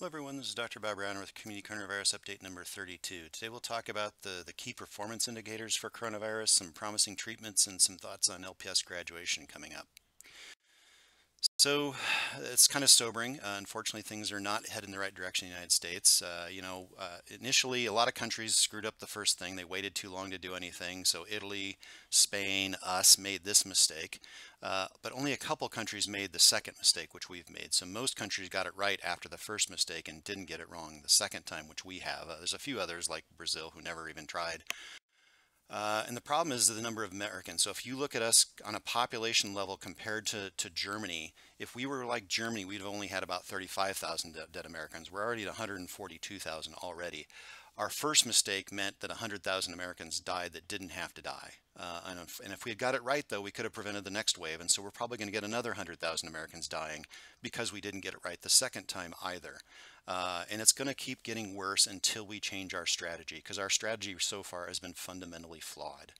Hello everyone, this is Dr. Bob Rauner with Community Coronavirus Update number 32. Today we'll talk about the, the key performance indicators for coronavirus, some promising treatments, and some thoughts on LPS graduation coming up. So it's kind of sobering. Uh, unfortunately, things are not heading in the right direction in the United States. Uh, you know, uh, initially, a lot of countries screwed up the first thing. They waited too long to do anything. So Italy, Spain, us made this mistake. Uh, but only a couple countries made the second mistake, which we've made. So most countries got it right after the first mistake and didn't get it wrong the second time, which we have. Uh, there's a few others like Brazil who never even tried. Uh, and the problem is the number of Americans. So if you look at us on a population level compared to, to Germany, if we were like Germany, we'd have only had about 35,000 dead, dead Americans. We're already at 142,000 already. Our first mistake meant that 100,000 Americans died that didn't have to die. Uh, and, if, and, if, we had got it right, though, we could have prevented the next wave. And so we're probably going to get another 100,000 Americans dying because we didn't get it right the second time either. Uh, and it's going to keep getting worse until we change our strategy because our strategy so far has been fundamentally flawed.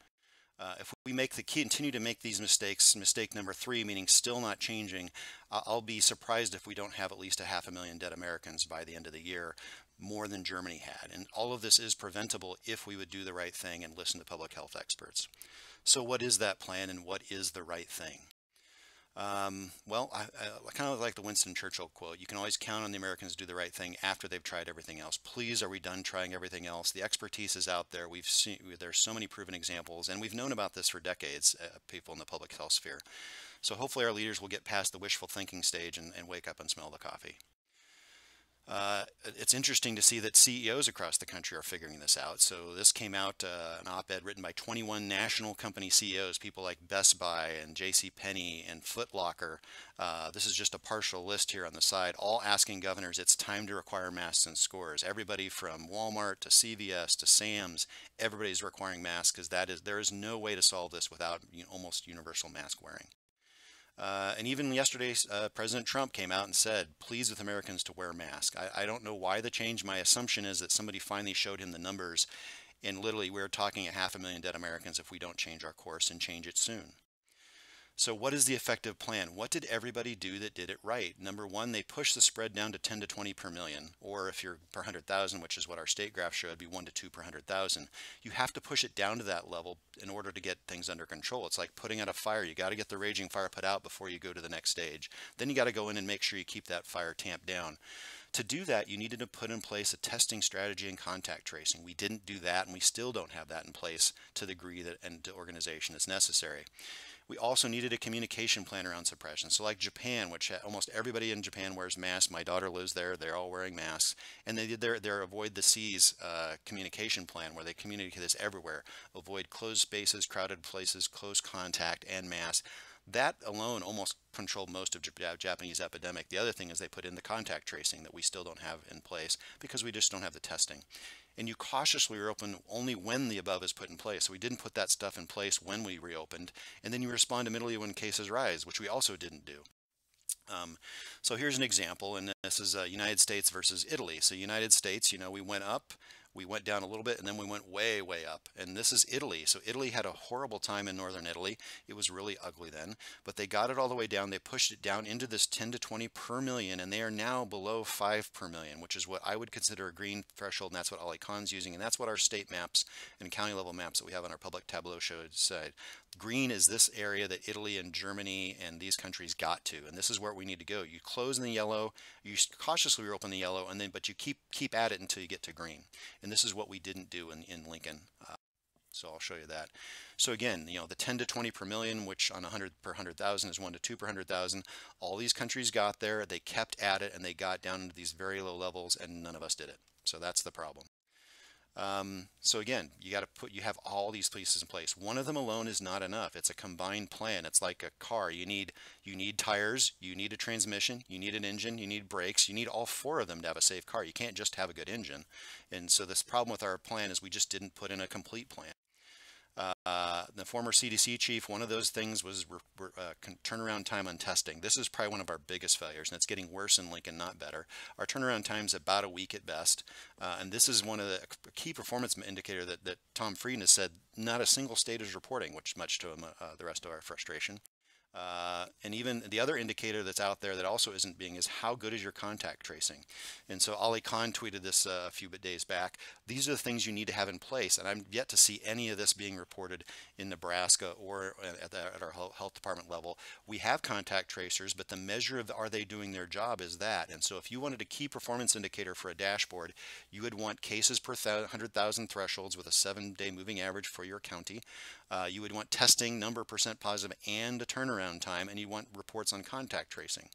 Uh, if we make the continue to make these mistakes, mistake number three, meaning still not changing, I'll be surprised if we don't have at least a half a million dead Americans by the end of the year, more than Germany had. And all of this is preventable if we would do the right thing and listen to public health experts. So what is that plan and what is the right thing? Um, well, I, I kind of like the Winston Churchill quote. You can always count on the Americans to do the right thing after they've tried everything else. Please, are we done trying everything else? The expertise is out there. We've seen there's so many proven examples, and we've known about this for decades. Uh, people in the public health sphere. So hopefully, our leaders will get past the wishful thinking stage and, and wake up and smell the coffee. Uh, it's interesting to see that CEOs across the country are figuring this out. So this came out, uh, an op-ed written by 21 national company CEOs, people like Best Buy and J.C. Penney and Foot Locker. Uh, this is just a partial list here on the side, all asking governors it's time to require masks and scores. Everybody from Walmart to CVS to Sam's, everybody's requiring masks because that is there is no way to solve this without you know, almost universal mask wearing. Uh, and even yesterday, uh, President Trump came out and said, pleased with Americans to wear masks. I, I, don't know why the change. My assumption is that somebody finally showed him the numbers. And literally, we're talking a half a million dead Americans if we don't change our course and change it soon. So what is the effective plan? What did everybody do that did it right? Number one, they pushed the spread down to 10 to 20 per million, or if you're per 100,000, which is what our state graph showed, be 1 to 2 per 100,000. You have to push it down to that level in order to get things under control. It's like putting out a fire. You got to get the raging fire put out before you go to the next stage. Then you got to go in and make sure you keep that fire tamped down. To do that, you needed to put in place a testing strategy and contact tracing. We didn't do that, and we still don't have that in place to the degree that and organization is necessary. We also needed a communication plan around suppression. So like Japan, which almost everybody in Japan wears masks. My daughter lives there. They're all wearing masks. And they did their, their avoid the Cs uh, communication plan where they communicate this everywhere. Avoid closed spaces, crowded places, close contact, and masks. That alone almost controlled most of Japanese epidemic. The other thing is they put in the contact tracing that we still don't have in place because we just don't have the testing and you cautiously reopen only when the above is put in place. So we didn't put that stuff in place when we reopened, and then you respond immediately when cases rise, which we also didn't do. Um, so here's an example, and this is uh, United States versus Italy. So United States, you know, we went up we went down a little bit and then we went way, way up. And this is Italy. So Italy had a horrible time in northern Italy. It was really ugly then, but they got it all the way down. They pushed it down into this 10 to 20 per million, and they are now below 5 per million, which is what I would consider a green threshold, and that's what Ali Khan's using, and that's what our state maps and county level maps that we have on our public tableau showed said. Green is this area that Italy and Germany and these countries got to, and this is where we need to go. You close in the yellow, you cautiously reopen the yellow, and then but you keep keep at it until you get to green. And this is what we didn't do in, in Lincoln. Uh, so I'll show you that. So again, you know, the 10 to 20 per million, which on 100 per 100,000 is 1 to 2 per 100,000. All these countries got there, they kept at it, and they got down into these very low levels, and none of us did it. So that's the problem. Um, so again, you got to put, you have all these pieces in place. One of them alone is not enough. It's a combined plan. It's like a car. You need, you need tires, you need a transmission, you need an engine, you need brakes, you need all four of them to have a safe car. You can't just have a good engine. And so this problem with our plan is we just didn't put in a complete plan. Uh, the former CDC chief, one of those things was uh, turnaround time on testing. This is probably one of our biggest failures, and it's getting worse in Lincoln, not better. Our turnaround time is about a week at best, uh, and this is one of the key performance indicator that, that Tom Frieden has said not a single state is reporting, which much to uh, the rest of our frustration. Uh, and even the other indicator that's out there that also isn't being is how good is your contact tracing? And so Ali Khan tweeted this uh, a few days back. These are the things you need to have in place. And I'm yet to see any of this being reported in Nebraska or at, the, at our health department level. We have contact tracers, but the measure of are they doing their job is that. And so if you wanted a key performance indicator for a dashboard, you would want cases per 100,000 thresholds with a seven day moving average for your county. Uh, you would want testing, number percent positive, and a turnaround time, and you want reports on contact tracing.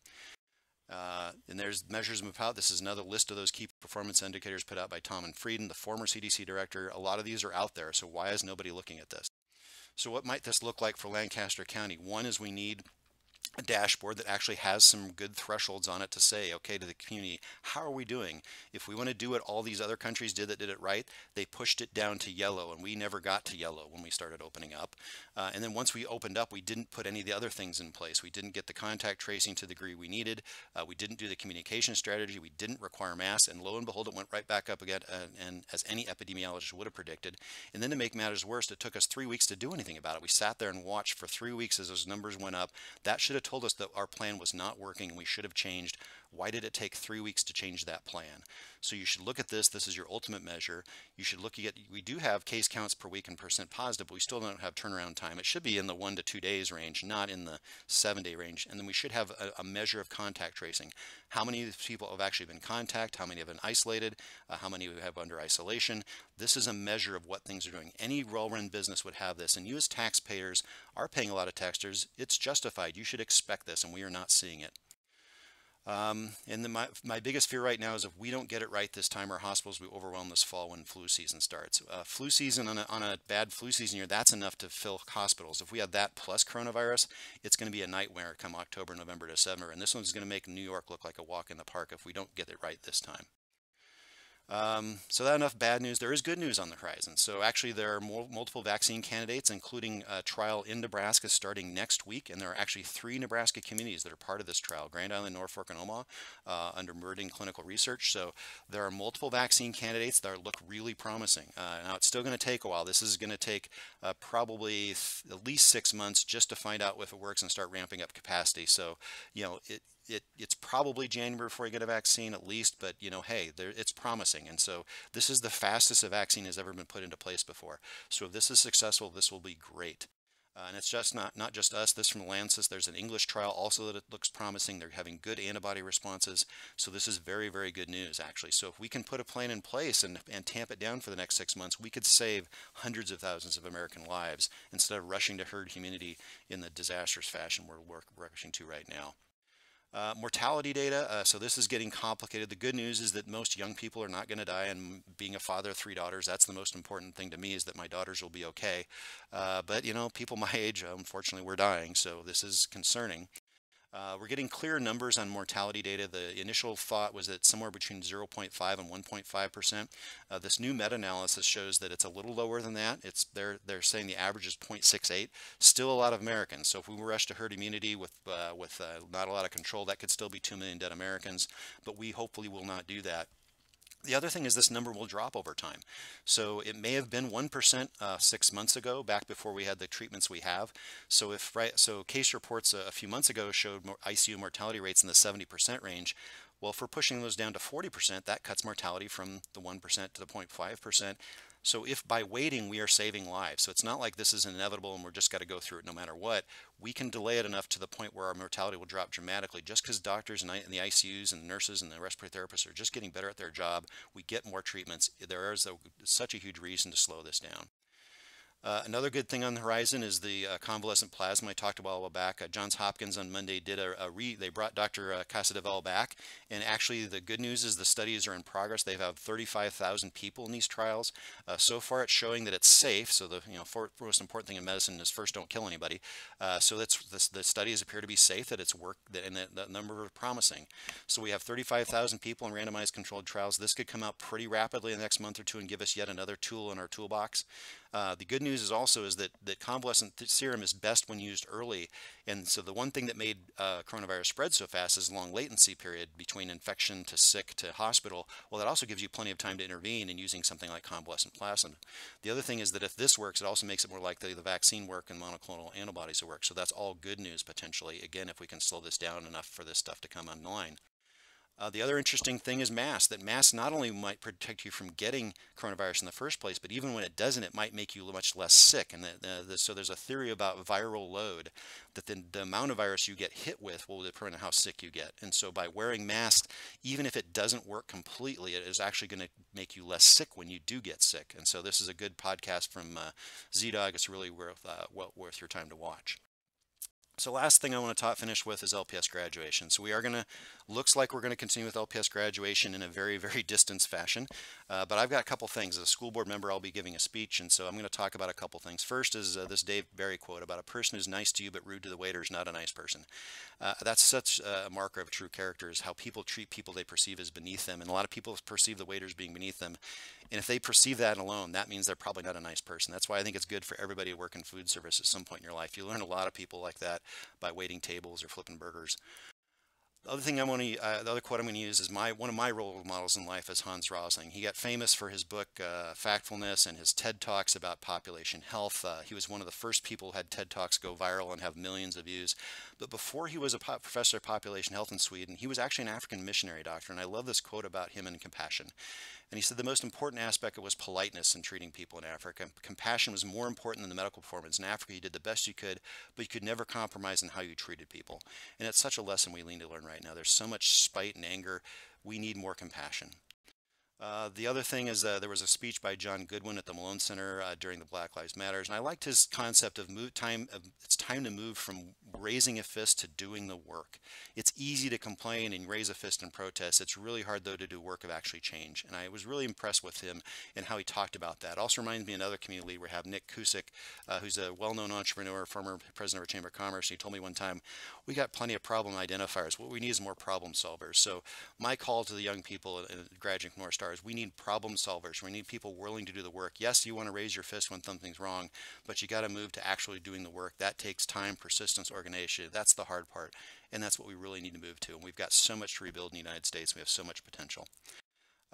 Uh, and there's measures of out. This is another list of those key performance indicators put out by Tom and Frieden, the former CDC director. A lot of these are out there, so why is nobody looking at this? So what might this look like for Lancaster County? One is we need a dashboard that actually has some good thresholds on it to say, okay, to the community, how are we doing? If we want to do what all these other countries did that did it right, they pushed it down to yellow, and we never got to yellow when we started opening up. Uh, and then once we opened up, we didn't put any of the other things in place. We didn't get the contact tracing to the degree we needed. Uh, we didn't do the communication strategy. We didn't require masks, and lo and behold, it went right back up again, uh, and as any epidemiologist would have predicted. And then to make matters worse, it took us three weeks to do anything about it. We sat there and watched for three weeks as those numbers went up. That should have told us that our plan was not working and we should have changed. Why did it take three weeks to change that plan? So you should look at this. This is your ultimate measure. You should look at, we do have case counts per week and percent positive, but we still don't have turnaround time. It should be in the one to two days range, not in the seven day range. And then we should have a, a measure of contact tracing. How many people have actually been contact? How many have been isolated? Uh, how many have under isolation? This is a measure of what things are doing. Any well-run business would have this. And you as taxpayers are paying a lot of taxers. It's justified. You should expect this, and we are not seeing it. Um, and my, my biggest fear right now is if we don't get it right this time, our hospitals will be overwhelmed this fall when flu season starts. Uh, flu season on a, on a bad flu season year, that's enough to fill hospitals. If we have that plus coronavirus, it's going to be a nightmare come October, November, December. And this one's going to make New York look like a walk in the park if we don't get it right this time. Um, so that enough bad news. There is good news on the horizon. So actually there are multiple vaccine candidates, including a trial in Nebraska starting next week. And there are actually three Nebraska communities that are part of this trial, Grand Island, Norfolk, and Omaha, uh, under Meridian Clinical Research. So there are multiple vaccine candidates that look really promising. Uh, now it's still going to take a while. This is going to take uh, probably at least six months just to find out if it works and start ramping up capacity. So, you know, it, it, it's probably January before you get a vaccine at least, but you know, hey, there, it's promising. And so this is the fastest a vaccine has ever been put into place before. So if this is successful, this will be great. Uh, and it's just not, not just us, this from Lancet. There's an English trial also that it looks promising. They're having good antibody responses. So this is very, very good news, actually. So if we can put a plan in place and, and tamp it down for the next six months, we could save hundreds of thousands of American lives instead of rushing to herd immunity in the disastrous fashion we're rushing to right now. Uh, mortality data, uh, so this is getting complicated. The good news is that most young people are not going to die, and being a father of three daughters, that's the most important thing to me is that my daughters will be okay. Uh, but, you know, people my age, unfortunately, we're dying, so this is concerning. Uh, we're getting clear numbers on mortality data. The initial thought was that somewhere between 0.5 and 1.5 percent. Uh, this new meta-analysis shows that it's a little lower than that. It's they're they're saying the average is 0.68. Still a lot of Americans. So if we rush to herd immunity with uh, with uh, not a lot of control, that could still be 2 million dead Americans. But we hopefully will not do that. The other thing is this number will drop over time. So it may have been 1% uh, six months ago, back before we had the treatments we have. So if right, so case reports a, a few months ago showed ICU mortality rates in the 70% range. Well, if we're pushing those down to 40%, that cuts mortality from the 1% to the 0.5%. So if by waiting we are saving lives, so it's not like this is inevitable and we're just got to go through it no matter what, we can delay it enough to the point where our mortality will drop dramatically. Just because doctors and the ICUs and the nurses and the respiratory therapists are just getting better at their job, we get more treatments. There is a, such a huge reason to slow this down. Uh, another good thing on the horizon is the uh, convalescent plasma I talked about a while back. Uh, Johns Hopkins on Monday did a, a re, they brought Dr. Uh, Casadevall back, and actually the good news is the studies are in progress. They have 35,000 people in these trials. Uh, so far, it's showing that it's safe. So the you know for, most important thing in medicine is first don't kill anybody. Uh, so that's the, the, studies appear to be safe, that it's work, that, and that, that number are promising. So we have 35,000 people in randomized controlled trials. This could come out pretty rapidly in the next month or two and give us yet another tool in our toolbox. The good news news is also is that, that convalescent serum is best when used early. And so the one thing that made uh, coronavirus spread so fast is long latency period between infection to sick to hospital. Well, that also gives you plenty of time to intervene in using something like convalescent plasma. The other thing is that if this works, it also makes it more likely the vaccine work and monoclonal antibodies will work. So that's all good news potentially, again, if we can slow this down enough for this stuff to come online. Uh, the other interesting thing is masks, that masks not only might protect you from getting coronavirus in the first place, but even when it doesn't, it might make you much less sick. And the, the, the, so there's a theory about viral load, that the, amount of virus you get hit with will determine how sick you get. And so by wearing masks, even if it doesn't work completely, it is actually going to make you less sick when you do get sick. And so this is a good podcast from uh, ZDogg. It's really worth, uh, well worth your time to watch. So last thing I want to finish with is LPS graduation. So we are going to, looks like we're going to continue with LPS graduation in a very, very distance fashion. Uh, but I've got a couple things. As a school board member, I'll be giving a speech, and so I'm going to talk about a couple things. First is uh, this Dave Barry quote about a person who's nice to you but rude to the waiter is not a nice person. Uh, that's such a marker of true character is how people treat people they perceive as beneath them. And a lot of people perceive the waiters being beneath them. And if they perceive that alone, that means they're probably not a nice person. That's why I think it's good for everybody to work in food service at some point in your life. You learn a lot of people like that by waiting tables or flipping burgers. The other thing I want to, uh, the other quote I'm going to use is my one of my role models in life is Hans Rosling. He got famous for his book uh, Factfulness and his TED Talks about population health. Uh, he was one of the first people who had TED Talks go viral and have millions of views. But before he was a professor of population health in Sweden, he was actually an African missionary doctor. And I love this quote about him and compassion. And he said the most important aspect was politeness in treating people in Africa. Compassion was more important than the medical performance. In Africa, you did the best you could, but you could never compromise in how you treated people. And it's such a lesson we need to learn right now. There's so much spite and anger. We need more compassion. Uh, the other thing is uh, there was a speech by John Goodwin at the Malone Center uh, during the Black Lives Matters, and I liked his concept of move time. Of, it's time to move from raising a fist to doing the work. It's easy to complain and raise a fist and protest. It's really hard though to do work of actually change. And I was really impressed with him and how he talked about that. Also reminds me another community leader. We have Nick Cusick, uh, who's a well-known entrepreneur, former president of our Chamber of Commerce. He told me one time, "We got plenty of problem identifiers. What we need is more problem solvers." So my call to the young people graduating from North Star is we need problem solvers. We need people willing to do the work. Yes, you want to raise your fist when something's wrong, but you got to move to actually doing the work. That takes time, persistence, organization. That's the hard part. And that's what we really need to move to. And we've got so much to rebuild in the United States. We have so much potential.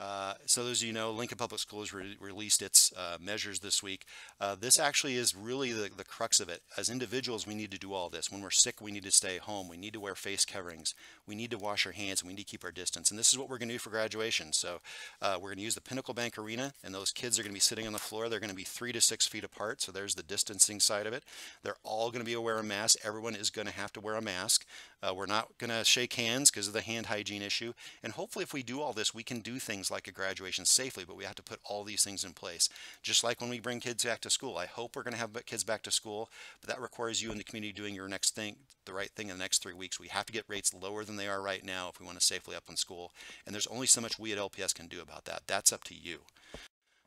Uh, so those of you know, Lincoln Public Schools re released its uh, measures this week. Uh, this actually is really the, the crux of it. As individuals, we need to do all this. When we're sick, we need to stay home. We need to wear face coverings. We need to wash our hands. And we need to keep our distance. And this is what we're going to do for graduation. So uh, we're going to use the Pinnacle Bank Arena, and those kids are going to be sitting on the floor. They're going to be three to six feet apart. So there's the distancing side of it. They're all going to be wearing masks. Everyone is going to have to wear a mask. Uh, we're not going to shake hands because of the hand hygiene issue. And hopefully if we do all this, we can do things like a graduation safely, but we have to put all these things in place. Just like when we bring kids back to school. I hope we're going to have kids back to school, but that requires you and the community doing your next thing, the right thing in the next three weeks. We have to get rates lower than they are right now if we want to safely up in school. And there's only so much we at LPS can do about that. That's up to you.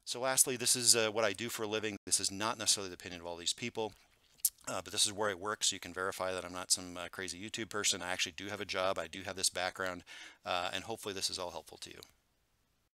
So lastly, this is uh, what I do for a living. This is not necessarily the opinion of all these people. Uh, but this is where I work, So you can verify that I'm not some uh, crazy YouTube person. I actually do have a job. I do have this background. Uh, and hopefully this is all helpful to you.